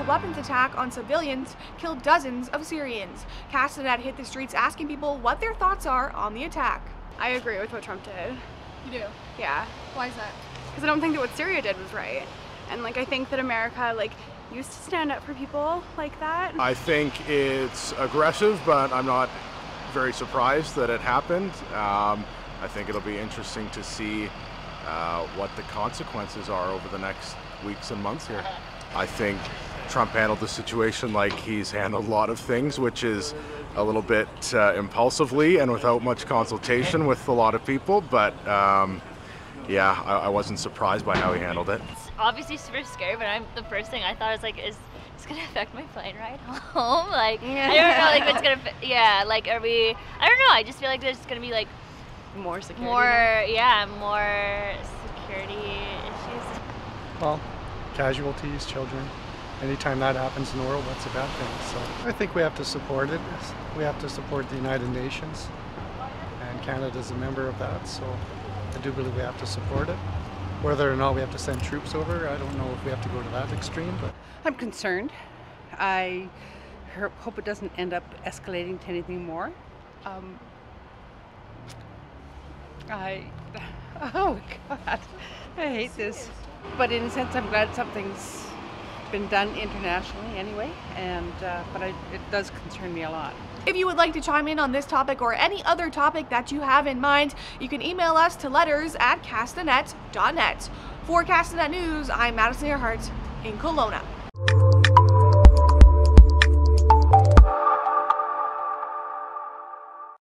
Iran's attack on civilians killed dozens of Syrians. Castanet hit the streets asking people what their thoughts are on the attack. I agree with what Trump did. You do? Yeah. Why is that? Because I don't think that what Syria did was right. And like I think that America like used to stand up for people like that. I think it's aggressive, but I'm not very surprised that it happened. Um, I think it'll be interesting to see uh, what the consequences are over the next weeks and months here. I think Trump handled the situation like he's handled a lot of things, which is a little bit uh, impulsively and without much consultation with a lot of people. But um, yeah, I, I wasn't surprised by how he handled it. It's obviously super scary, but I'm the first thing I thought was like, is this gonna affect my plane ride home? Like, I don't know, like what's gonna, yeah, like, are we? I don't know. I just feel like there's gonna be like More security. more, yeah, more security issues. Well, casualties, children. Anytime that happens in the world, that's a bad thing. So I think we have to support it. We have to support the United Nations, and Canada is a member of that. So I do believe we have to support it. Whether or not we have to send troops over, I don't know if we have to go to that extreme, but I'm concerned. I hope it doesn't end up escalating to anything more. Um, I, oh God, I hate this. But in a sense, I'm glad something's been done internationally anyway, and uh, but I, it does concern me a lot. If you would like to chime in on this topic or any other topic that you have in mind, you can email us to letters at castanet.net. For Castanet News, I'm Madison Earhart in Kelowna.